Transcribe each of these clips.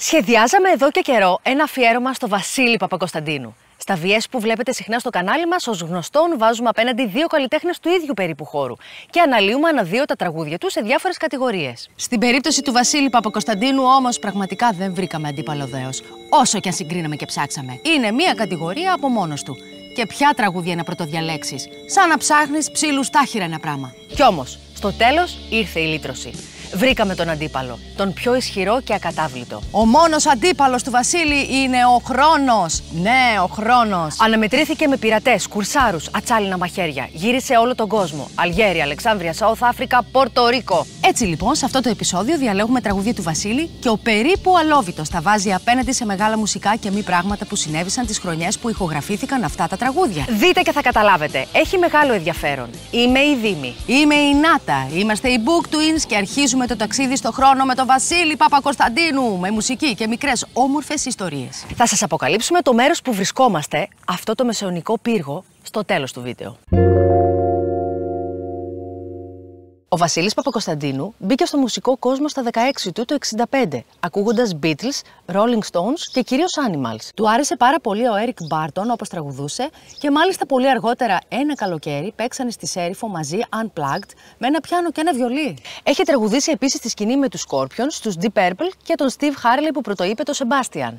Σχεδιάζαμε εδώ και καιρό ένα αφιέρωμα στο Βασίλη Παπακοσταντίνου. Στα VS που βλέπετε συχνά στο κανάλι μας, ως γνωστόν, βάζουμε απέναντι δύο καλλιτέχνες του ίδιου περίπου χώρου και αναλύουμε ανά δύο τα τραγούδια τους σε διάφορες κατηγορίες. Στην περίπτωση του Βασίλη Παπακοσταντίνου, όμως, πραγματικά δεν βρήκαμε αντίπαλο δέος. Όσο και αν συγκρίναμε και ψάξαμε. Είναι μία κατηγορία από μόνος του. Και ποια τραγούδια να πρωτοδιαλέξεις. Σαν να ψάχνεις ψήλους τάχυρα ένα πράγμα. Κι όμως, στο τέλος ήρθε η λύτρωση. Βρήκαμε τον αντίπαλο, τον πιο ισχυρό και ακατάβλητο. Ο μόνος αντίπαλος του Βασίλη είναι ο χρόνος. Ναι, ο χρόνος. Αναμετρήθηκε με πειρατές, κουρσάρους, ατσάλινα μαχαίρια. Γύρισε όλο τον κόσμο. Αλγέρια, Αλεξάνδρεια, Σαουθ Αφρικα, Πορτο Ρίκο. Έτσι λοιπόν, σε αυτό το επεισόδιο διαλέγουμε τραγουδία του Βασίλη και ο περίπου αλόβητος τα βάζει απέναντι σε μεγάλα μουσικά και μη πράγματα που συνέβησαν τις χρονιές που ηχογραφήθηκαν αυτά τα τραγούδια. Δείτε και θα καταλάβετε. Έχει μεγάλο ενδιαφέρον. Είμαι η Δήμη. Είμαι η Νάτα. Είμαστε οι Book Twins και αρχίζουμε με το ταξίδι στο χρόνο με τον Βασίλη Παπακοσταντίνου. Με μουσική και μικρές όμορφες ιστορίες. Θα σας αποκαλύψουμε το μέρος που βρισκόμαστε, αυτό το μεσαιωνικό πύργο, στο τέλος του βίντεο. Ο Βασίλης Παπακοσταντίνου μπήκε στο μουσικό κόσμο στα 16 του το 65, ακούγοντας Beatles, Rolling Stones και κυρίως Animals. Του άρεσε πάρα πολύ ο Eric Barton όπως τραγουδούσε και μάλιστα πολύ αργότερα ένα καλοκαίρι παίξανε στη Σέριφο μαζί Unplugged με ένα πιάνο και ένα βιολί. Έχει τραγουδήσει επίσης τη σκηνή με τους Scorpions, τους Deep Purple και τον Steve Harley που πρωτοείπε το Sebastian.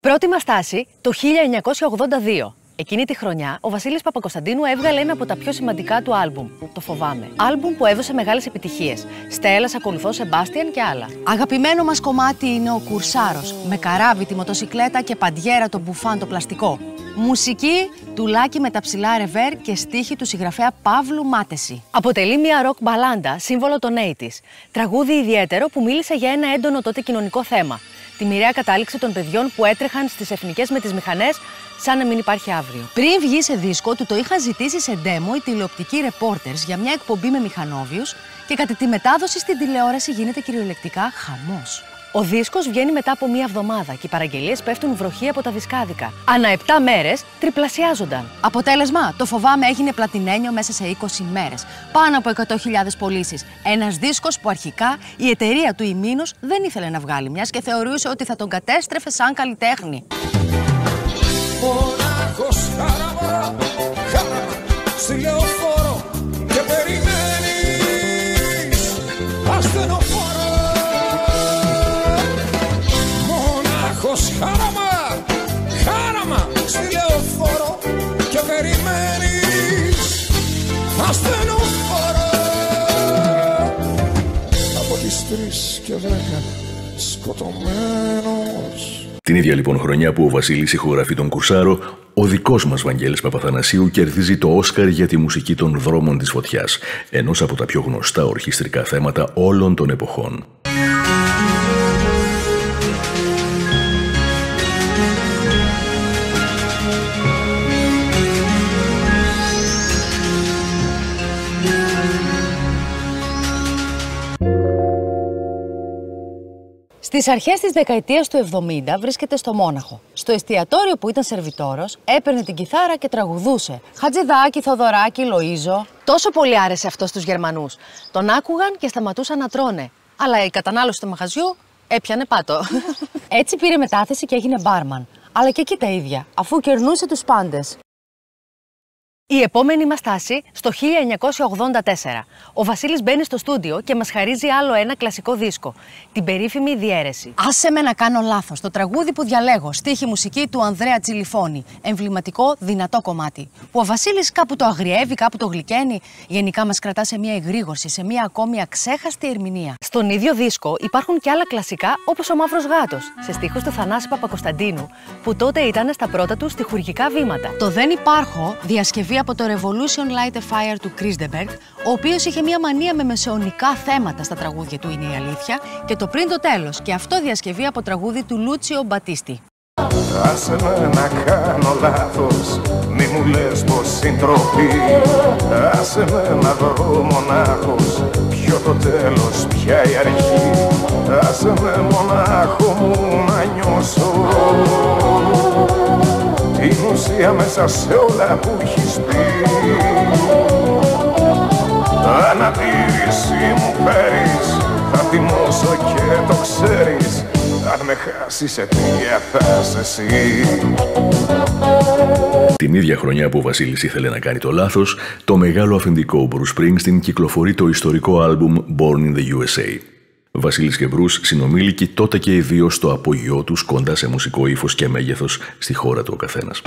Πρώτη μας στάση το 1982. Εκείνη τη χρονιά, ο Βασίλης Παπακοσταντίνου έβγαλε ένα από τα πιο σημαντικά του άλμπουμ, Το Φοβάμαι. Άλμπουμ που έδωσε μεγάλες επιτυχίες. Στέλλας, ακολουθώ Σεμπάστιαν και άλλα. Αγαπημένο μας κομμάτι είναι ο Κουρσάρος, με καράβι τη μοτοσυκλέτα και παντιέρα το μπουφάν το πλαστικό. Μουσική του Λάκη με τα ψηλά ρεβέρ και στίχη του συγγραφέα Παύλου Μάτεση. Αποτελεί μια ροκ μπαλάντα, σύμβολο των 80's. Τραγούδι ιδιαίτερο που μίλησε για ένα έντονο τότε κοινωνικό θέμα. Τη μοιραία κατάληξη των παιδιών που έτρεχαν στις εθνικές με τις μηχανές σαν να μην υπάρχει αύριο. Πριν βγει σε δίσκο, του το είχαν ζητήσει σε demo οι τηλεοπτικοί reporters για μια εκπομπή με μηχανόβιους και κατά τη μετάδοση στην τηλεόραση γίνεται κυριολεκτικά χαμός. Ο δίσκος βγαίνει μετά από μία εβδομάδα και οι παραγγελίες πέφτουν βροχή από τα δισκάδικα. Ανά 7 μέρες τριπλασιάζονταν. Αποτέλεσμα, το φοβάμαι έγινε πλατινένιο μέσα σε 20 μέρες. Πάνω από 100.000 πωλήσεις. Ένας δίσκος που αρχικά η εταιρεία του Ιμήνους δεν ήθελε να βγάλει, μιας και θεωρούσε ότι θα τον κατέστρεφε σαν καλλιτέχνη. Μονάχος χαραμά, χαραμά, Μονάχος χαραμά, χαραμά, στη λεωφόρο και περιμένεις ασθενοφόρο. Από τις τρεις και δέκα σκοτωμένος την ίδια λοιπόν χρονιά που ο Βασίλης ηχογραφεί τον Κουρσάρο, ο δικός μας Βαγγέλης Παπαθανασίου κερδίζει το Όσκαρ για τη μουσική των δρόμων της φωτιάς, ενός από τα πιο γνωστά ορχιστρικά θέματα όλων των εποχών. Στις αρχές της δεκαετίας του 70 βρίσκεται στο Μόναχο. Στο εστιατόριο που ήταν σερβιτόρος, έπαιρνε την κιθάρα και τραγουδούσε. Χατζηδάκι, Θοδωράκι, Λοίζο. Τόσο πολύ άρεσε αυτός στους Γερμανούς. Τον άκουγαν και σταματούσαν να τρώνε. Αλλά η κατανάλωση του μαγαζιού έπιανε πάτο. Έτσι πήρε μετάθεση και έγινε μπάρμαν. Αλλά και εκεί τα ίδια, αφού κερνούσε τους πάντες. Η επόμενη μας στάση στο 1984. Ο Βασίλης μπαίνει στο στούντιο και μας χαρίζει άλλο ένα κλασικό δίσκο. Την περίφημη Διέρεση. Άσε με να κάνω λάθος. Το τραγούδι που διαλέγω, στίχη μουσική του Ανδρέα Τσιλιφώνη. Εμβληματικό, δυνατό κομμάτι. Που ο Βασίλης κάπου το αγριεύει, κάπου το γλυκαίνει. Γενικά μας κρατά σε μια εγρήγορση, σε μια ακόμη αξέχαστη ερμηνεία. Στον ίδιο δίσκο υπάρχουν και άλλα κλασικά όπως ο Μαύρος Γάτος, σε στίχους του Θανάση Παπακοσταντίνου, που τότε ήταν στα πρώτα του στοιχουργικά βήματα. Το Δεν Υπάρχω διασκευή από το Revolution Light a Fire του Chris ο οποίος είχε μια μανία με μεσαιωνικά θέματα στα τραγούδια του Είναι η Αλήθεια και το πριν το τέλος και αυτό διασκευή από τραγούδι του Λούτσιο Μπατίστη. Άσε με να κάνω λάθος, μη μου λες πως συντροπή Άσε με να βρω μονάχος, ποιο το τέλος, ποια η αρχή. Άσε με μονάχο μου να νιώσω την ουσία μέσα σε όλα που έχεις πει. Ανατήρηση μου φέρεις, θα τιμώσω και το ξέρεις. Με χάσεις σε τι θα εσύ. Την ίδια χρονιά που ο Βασίλης ήθελε να κάνει το λάθος, το μεγάλο αφεντικό Bruce Springsteen κυκλοφορεί το ιστορικό άλμπουμ Born in the USA. Βασίλης και Μπρούς συνομήλικοι τότε και οι δύο στο απόγειό τους κοντά σε μουσικό ύφος και μέγεθος στη χώρα του ο καθένας.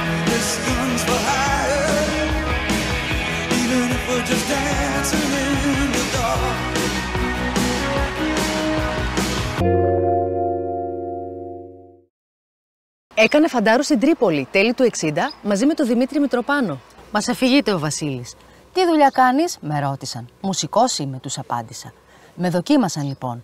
Έκανε φαντάρους στην Τρίπολη τέλη του 60 μαζί με τον Δημήτρη Μητροπάνο. Μας αφηγείται ο Βασίλης. Τι δουλειά κάνεις, με ρώτησαν. Μουσικός είμαι, τους απάντησα. Με δοκίμασαν λοιπόν.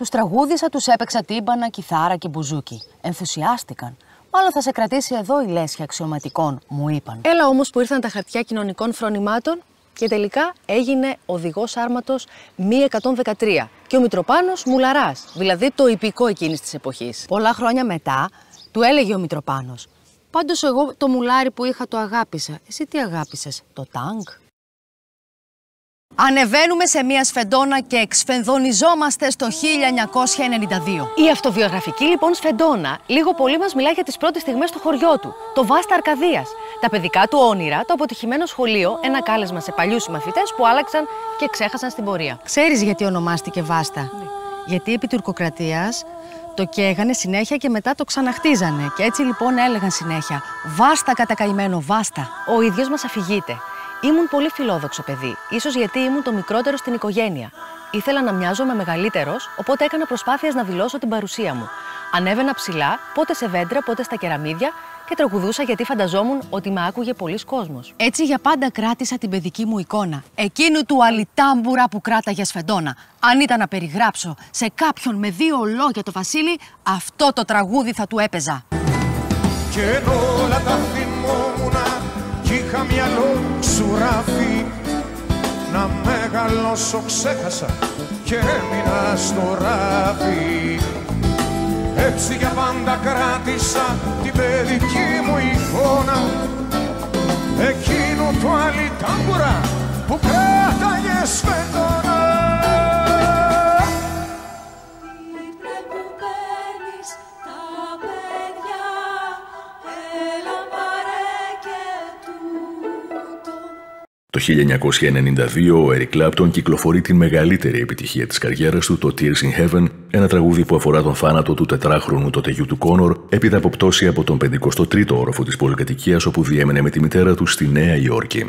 Τους τραγούδισα, τους έπαιξα τύμπανα, κιθάρα και μπουζούκι. Ενθουσιάστηκαν. Μάλλον θα σε κρατήσει εδώ η λέσχη αξιωματικών, μου είπαν. Έλα όμως που ήρθαν τα χαρτιά κοινωνικών φρονημάτων και τελικά έγινε οδηγός άρματος μη 113 και ο Μητροπάνος μουλαράς, δηλαδή το υπηκό εκείνης της εποχής. Πολλά χρόνια μετά του έλεγε ο Μητροπάνος. Πάντως εγώ το μουλάρι που είχα το αγάπησα. Εσύ τι αγάπησες, το τάγκ; Ανεβαίνουμε σε μια σφεντόνα και εξφενδονιζόμαστε στο 1992. Η αυτοβιογραφική λοιπόν σφεντόνα λίγο πολύ μας μιλάει για τις πρώτες στιγμές στο χωριό του, το Βάστα Αρκαδίας. Τα παιδικά του όνειρα, το αποτυχημένο σχολείο, ένα κάλεσμα σε παλιούς συμμαθητές που άλλαξαν και ξέχασαν στην πορεία. Ξέρεις γιατί ονομάστηκε Βάστα. Ναι. Γιατί επί τουρκοκρατίας το καίγανε συνέχεια και μετά το ξαναχτίζανε. Και έτσι λοιπόν έλεγαν συνέχεια «Βάστα κατακαημένο, βάστα». Ο ίδιος μας αφηγείται. Ήμουν πολύ φιλόδοξο παιδί, ίσως γιατί ήμουν το μικρότερο στην οικογένεια. Ήθελα να μοιάζω με μεγαλύτερος, οπότε έκανα προσπάθειες να δηλώσω την παρουσία μου. Ανέβαινα ψηλά, πότε σε βέντρα, πότε στα κεραμίδια και τραγουδούσα γιατί φανταζόμουν ότι με άκουγε πολλοί κόσμος. Έτσι για πάντα κράτησα την παιδική μου εικόνα. Εκείνου του αλιτάμπουρα που κράταγε σφεντόνα. Αν ήταν να περιγράψω σε κάποιον με δύο λόγια το Βασίλη, αυτό το τραγούδι θα του έπαιζα. Και όλα τα θυμόμουν κι είχα μυαλό ξουράφι να μεγαλώσω ξέχασα και έμεινα στο ράφι. Έτσι για πάντα κράτησα την παιδική μου εικόνα. Εκείνο το αλυτάμπουρα που κράταγες σφεντόνα Το 1992 ο Eric Clapton κυκλοφορεί την μεγαλύτερη επιτυχία της καριέρας του, το Tears in Heaven, ένα τραγούδι που αφορά τον θάνατο του τετράχρονου τότε γιου του Κόνορ, έπειτα από πτώση από τον 53ο όροφο της πολυκατοικίας όπου διέμενε με τη μητέρα του στη Νέα Υόρκη.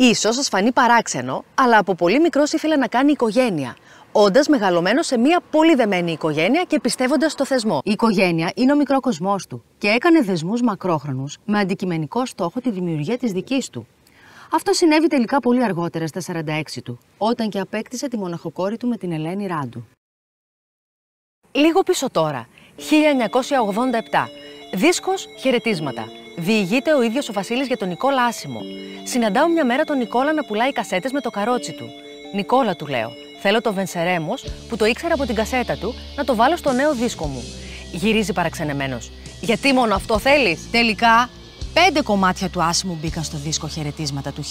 Ίσως σας φανεί παράξενο, αλλά από πολύ μικρός ήθελε να κάνει οικογένεια. Όντας μεγαλωμένος σε μια πολύ δεμένη οικογένεια και πιστεύοντας στο θεσμό. Η οικογένεια είναι ο μικρό κοσμό του και έκανε δεσμούς μακρόχρονους με αντικειμενικό στόχο τη δημιουργία της δικής του. Αυτό συνέβη τελικά πολύ αργότερα στα 46 του, όταν και απέκτησε τη μοναχοκόρη του με την Ελένη Ράντου. Λίγο πίσω τώρα, 1987. Δίσκος χαιρετίσματα. Διηγείται ο ίδιος ο Βασίλης για τον Νικόλα Άσιμο. Συναντάω μια μέρα τον Νικόλα να πουλάει κασέτες με το καρότσι του. Νικόλα, του λέω, θέλω το Βενσερέμος που το ήξερα από την κασέτα του να το βάλω στο νέο δίσκο μου. Γυρίζει παραξενεμένος. Γιατί μόνο αυτό θέλεις; Τελικά, πέντε κομμάτια του Άσιμου μπήκαν στο δίσκο χαιρετίσματα του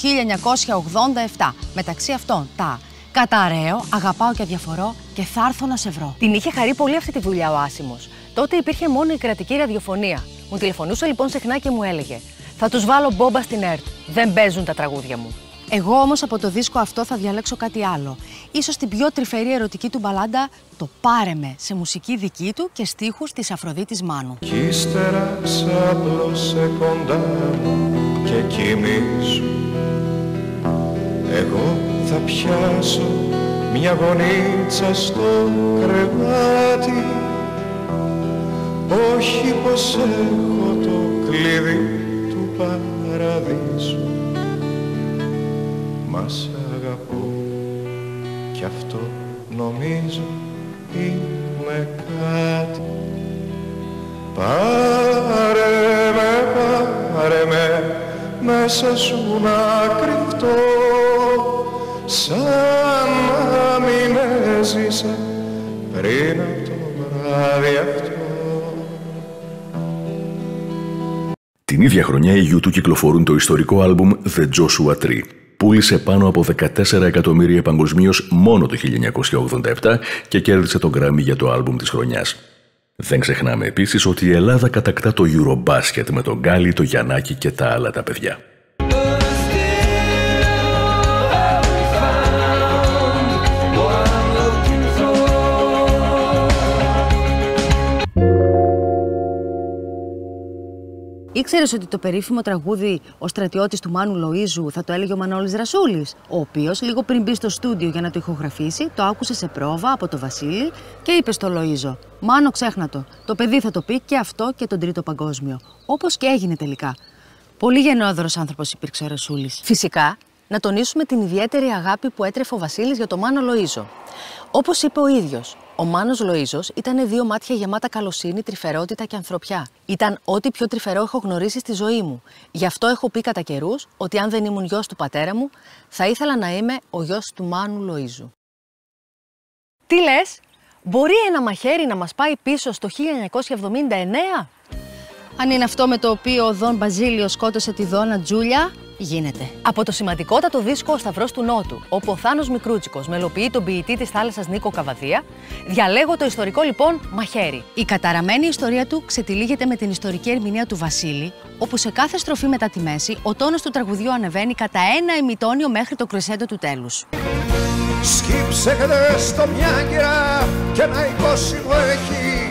1987. Μεταξύ αυτών τα Καταραίω, αγαπάω και διαφορώ και θα έρθω να σε βρω. Την είχε χαρεί πολύ αυτή τη δουλειά ο Άσιμο. Τότε υπήρχε μόνο η κρατική ραδιοφωνία. Μου τηλεφωνούσε λοιπόν συχνά και μου έλεγε: Θα τους βάλω μπόμπα στην ΕΡΤ. Δεν παίζουν τα τραγούδια μου. Εγώ όμως από το δίσκο αυτό θα διαλέξω κάτι άλλο. Ίσως την πιο τρυφερή ερωτική του μπαλάντα το πάρεμε σε μουσική δική του και στίχους της Αφροδίτης Μάνου. Κι ύστερα ξάπλωσε κοντά μου και κοιμήσου Εγώ θα πιάσω μια γονίτσα στο κρεβάτι όχι πως έχω το κλειδί του παραδείσου. Μας σ' αγαπώ. Κι αυτό νομίζω είναι κάτι. Πάρε με, πάρε με μέσα σου να κρυφτώ. Σαν να μην έζησα πριν από το βράδυ αυτό Την ίδια χρονιά οι YouTube κυκλοφορούν το ιστορικό άλμπουμ The Joshua Tree. Πούλησε πάνω από 14 εκατομμύρια παγκοσμίως μόνο το 1987 και κέρδισε τον Grammy για το άλμπουμ της χρονιάς. Δεν ξεχνάμε επίσης ότι η Ελλάδα κατακτά το Eurobasket με τον Γκάλι, το Γιαννάκη και τα άλλα τα παιδιά. Ήξερες ότι το περίφημο τραγούδι Ο στρατιώτης του Μάνου Λοίζου θα το έλεγε ο Μανώλης Ρασούλη, ο οποίος λίγο πριν μπει στο στούντιο για να το ηχογραφήσει, το άκουσε σε πρόβα από το Βασίλη και είπε στο Λοίζο: Μάνο, ξέχνα το. Το παιδί θα το πει και αυτό και τον Τρίτο Παγκόσμιο. Όπως και έγινε τελικά. Πολύ γενναιόδωρος άνθρωπος υπήρξε ο Ρασούλης. Φυσικά, να τονίσουμε την ιδιαίτερη αγάπη που έτρεφε ο Βασίλης για το Μάνο Λοίζο. Όπως είπε ο ίδιος, ο Μάνος Λοίζο ήταν δύο μάτια γεμάτα καλοσύνη, τρυφερότητα και ανθρωπιά. Ήταν ό,τι πιο τρυφερό έχω γνωρίσει στη ζωή μου. Γι' αυτό έχω πει κατά καιρούς ότι αν δεν ήμουν γιος του πατέρα μου, θα ήθελα να είμαι ο γιος του Μάνου Λοίζου. Τι λες, μπορεί ένα μαχαίρι να μας πάει πίσω στο 1979? Αν είναι αυτό με το οποίο ο Δον Μπαζίλιος σκότωσε τη Δόνα Τζούλια, γίνεται. Από το σημαντικότατο δίσκο Ο Σταυρός του Νότου, όπου ο Θάνος Μικρούτσικος μελοποιεί τον ποιητή της θάλασσας Νίκο Καβαδία, διαλέγω το ιστορικό λοιπόν μαχαίρι. Η καταραμένη ιστορία του ξετυλίγεται με την ιστορική ερμηνεία του Βασίλη, όπου σε κάθε στροφή μετά τη μέση ο τόνος του τραγουδιού ανεβαίνει κατά ένα ημιτόνιο μέχρι το κρεσέντο του τέλους. Σκύψε και στο μια και ένα εικόσιμο έχει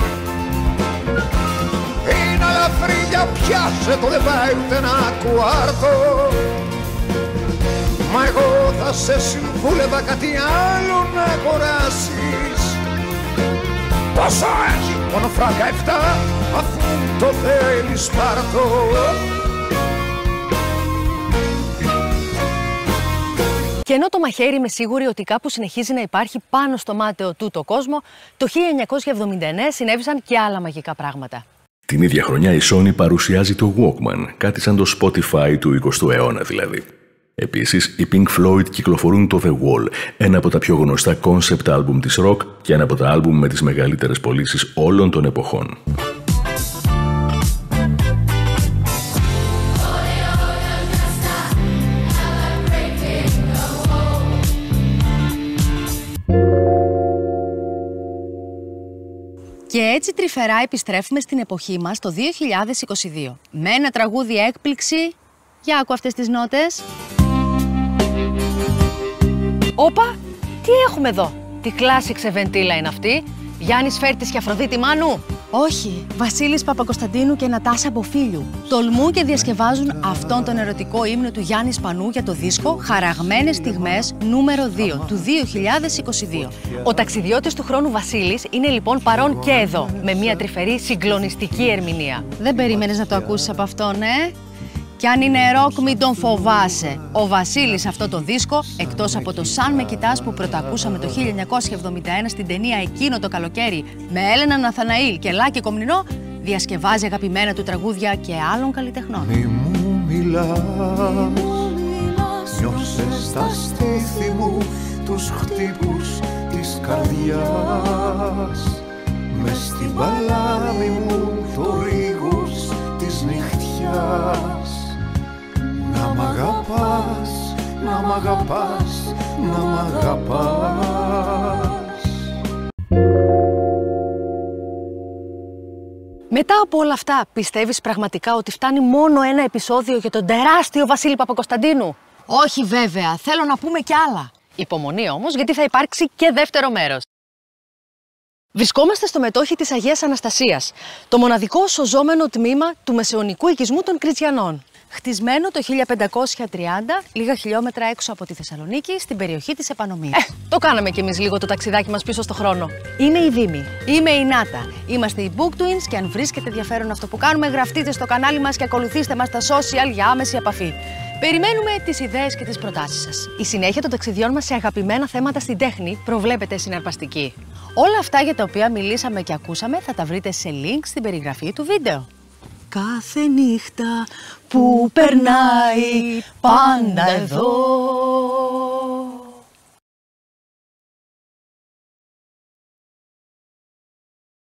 ελαφρύλια πιάσε το δεν πάει ούτε ένα κουάρτο Μα εγώ θα σε συμβούλευα κάτι άλλο να αγοράσεις. Πόσο έχει μόνο φράγκα εφτά αφού το θέλεις πάρτο Και ενώ το μαχαίρι είμαι σίγουρη ότι κάπου συνεχίζει να υπάρχει πάνω στο μάταιο του το κόσμο, το 1979 συνέβησαν και άλλα μαγικά πράγματα. Την ίδια χρονιά η Sony παρουσιάζει το Walkman, κάτι σαν το Spotify του 20ου αιώνα δηλαδή. Επίσης, οι Pink Floyd κυκλοφορούν το The Wall, ένα από τα πιο γνωστά concept album της rock και ένα από τα album με τις μεγαλύτερες πωλήσεις όλων των εποχών. Και έτσι τρυφερά επιστρέφουμε στην εποχή μας το 2022 με ένα τραγούδι έκπληξη. Για άκου αυτές τις νότες. Όπα, τι έχουμε εδώ; Τι κλάση ξεβεντήλα είναι αυτή. Γιάννης Φέρτης και Αφροδίτη Μάνου. Όχι, Βασίλης Παπακοσταντίνου και Νατάσα Μποφίλιου. Τολμούν και διασκευάζουν αυτόν τον ερωτικό ύμνο του Γιάννη Σπανού για το δίσκο «Χαραγμένες στιγμές» νούμερο 2 του 2022. Ο ταξιδιώτης του χρόνου Βασίλης είναι λοιπόν παρόν και εδώ, με μια τρυφερή συγκλονιστική ερμηνεία. Δεν περίμενες να το ακούσεις από αυτόν, ε; Κι αν είναι ροκ μην τον φοβάσαι. Ο Βασίλης αυτό το δίσκο, εκτός από το «Σαν με κοιτάς» που πρωτακούσαμε το 1971 στην ταινία «Εκείνο το καλοκαίρι» με Έλενα Ναθαναήλ και Λάκη Κομνηνό, διασκευάζει αγαπημένα του τραγούδια και άλλων καλλιτεχνών. Μη μου μιλάς, νιώσες στα στήθη μου τους χτύπους της καρδιάς μες στην παλάμη μου το ρίγους της νυχτιάς να μ' αγαπάς, να μ' αγαπάς, να μ' αγαπάς Μετά από όλα αυτά, πιστεύεις πραγματικά ότι φτάνει μόνο ένα επεισόδιο για τον τεράστιο Βασίλη Παπακοσταντίνου; Όχι βέβαια, θέλω να πούμε κι άλλα. Υπομονή όμως, γιατί θα υπάρξει και δεύτερο μέρος. Βρισκόμαστε στο μετόχι της Αγίας Αναστασίας, το μοναδικό σωζόμενο τμήμα του μεσαιωνικού οικισμού των Κριστιανών. Χτισμένο το 1530, λίγα χιλιόμετρα έξω από τη Θεσσαλονίκη, στην περιοχή της Επανομίας. Ε, το κάναμε κι εμείς λίγο το ταξιδάκι μας πίσω στο χρόνο. Είναι η Δήμη. Είμαι η Νάτα. Είμαστε οι Book Twins και αν βρίσκετε ενδιαφέρον αυτό που κάνουμε, γραφτείτε στο κανάλι μας και ακολουθήστε μας στα social για άμεση επαφή. Περιμένουμε τις ιδέες και τις προτάσεις σας. Η συνέχεια των ταξιδιών μας σε αγαπημένα θέματα στην τέχνη προβλέπεται συναρπαστική. Όλα αυτά για τα οποία μιλήσαμε και ακούσαμε θα τα βρείτε σε link στην περιγραφή του βίντεο. Κάθε νύχτα που περνάει πάντα εδώ